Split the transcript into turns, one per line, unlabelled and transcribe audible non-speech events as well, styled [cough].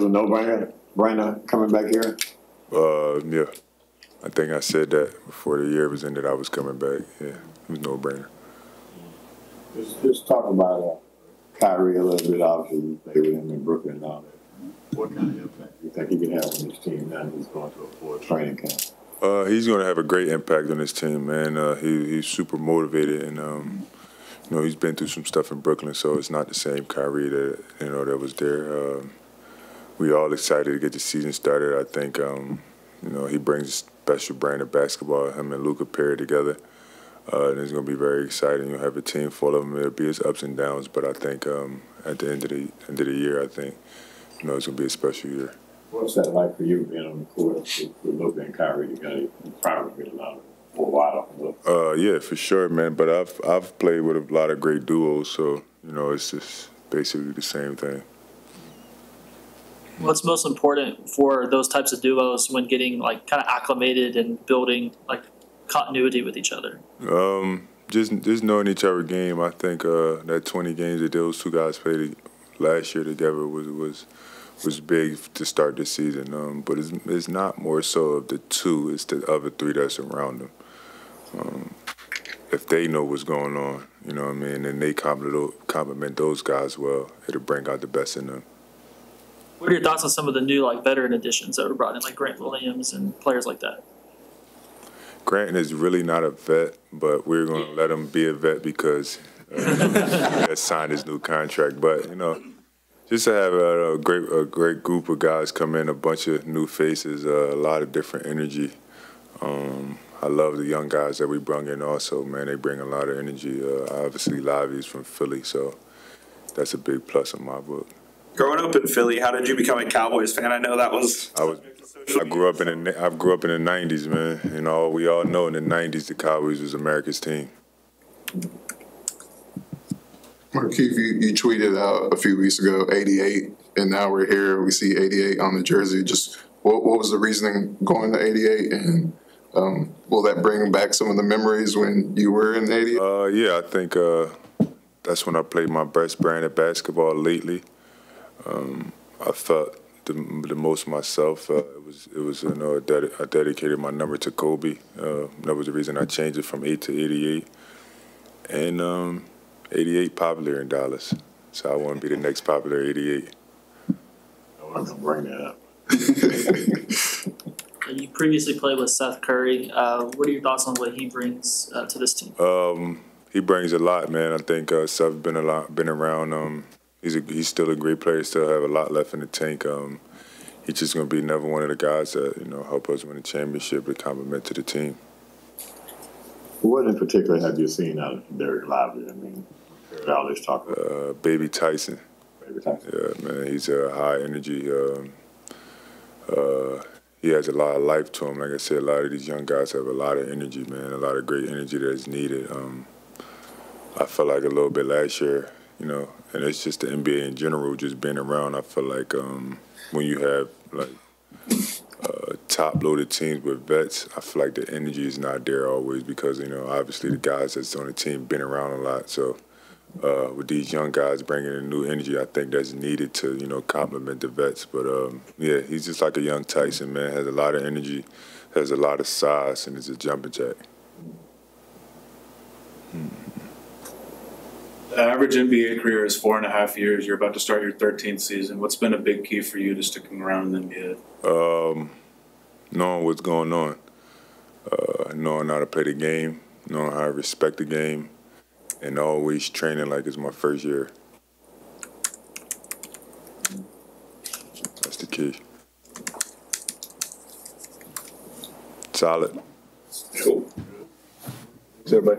was a no-brainer, brainer coming back here?
Uh, yeah. I think I said that before the year was ended. I was coming back. Yeah, it was no brainer.
Just, just talk about uh, Kyrie a little bit. Obviously, you played with him in Brooklyn and all that. What kind of impact do you think he can have on this team now that he's going to a full training camp?
Uh, he's going to have a great impact on this team, man. Uh, he, he's super motivated, and um, you know he's been through some stuff in Brooklyn, so it's not the same Kyrie that you know that was there. Um, we all excited to get the season started. I think um, you know he brings a special brand of basketball. Him and Luka paired together, uh, and it's going to be very exciting. You'll have a team full of them. It'll be its ups and downs, but I think um, at the end of the end of the year, I think you know it's going to be a special year.
What's that like for you being on the court with, with Luka and Kyrie together? You probably get a lot of for a while of
Uh, yeah, for sure, man. But I've I've played with a lot of great duos, so you know it's just basically the same thing.
What's most important for those types of duos when getting like kind of acclimated and building like continuity with each other?
Um, just just knowing each other game. I think uh, that 20 games that those two guys played last year together was was was big to start the season. Um, but it's, it's not more so of the two; it's the other three that's around them. Um, if they know what's going on, you know what I mean, and they compliment, compliment those guys well, it'll bring out the best in them.
What are your thoughts on some of the new like veteran additions that were brought in, like Grant Williams and players like that?
Grant is really not a vet, but we're going to let him be a vet because uh, he has signed his new contract. But you know, just to have a, a, great a great group of guys come in, a bunch of new faces, uh, a lot of different energy. Um, I love the young guys that we brought in. Also, man, they bring a lot of energy. Uh, obviously, Lavi's from Philly, so that's a big plus in my book.
Growing up in Philly, how did you become a Cowboys fan? I know that was.
I was. I grew up in the. I grew up in the '90s, man. You know, we all know in the '90s the Cowboys was America's team.
Markieff, you, you tweeted out a few weeks ago 88, and now we're here. We see 88 on the jersey. Just what, what was the reasoning going to 88, and um, will that bring back some of the memories when you were in 88?
Uh, yeah, I think uh, that's when I played my best brand of basketball lately. Um, I felt the, the most myself. Uh, it was it was you know ded- I dedicated my number to Kobe. Uh, that was the reason I changed it from eight to 88, and. Um, 88 popular in Dallas. So I want to be the next popular 88.
I wasn't going to bring that up. [laughs]
You previously played with Seth Curry. Uh, what are your thoughts on what he brings uh, to this team?
Um, he brings a lot, man. I think uh, Seth's been a lot, been around. Um, he's a, he's still a great player. Still have a lot left in the tank. Um, he's just going to be another one of the guys that you know help us win a championship and compliment to the team.
What in particular have you seen out of Dereck Lively? I mean, all this talk
Uh, Baby Tyson.
Baby Tyson.
Yeah, man, he's a high energy. Um, uh, he has a lot of life to him. Like I said, a lot of these young guys have a lot of energy, man. A lot of great energy that's needed. Um, I felt like a little bit last year, you know, and it's just the NBA in general, just being around. I feel like um, when you have like uh, top loaded teams with vets, I feel like the energy is not there always because you know obviously the guys that's on the team been around a lot. So uh, with these young guys bringing in new energy, I think that's needed to you know complement the vets. But um, yeah, he's just like a young Tyson man. Has a lot of energy, has a lot of size, and is a jumping jack.
The average NBA career is four and a half years. You're about to start your 13th season. What's been a big key for you to sticking around in the NBA?
Um, knowing what's going on, uh, knowing how to play the game, knowing how to respect the game, and always training like it's my first year. That's the key. Solid.
Cool. Everybody.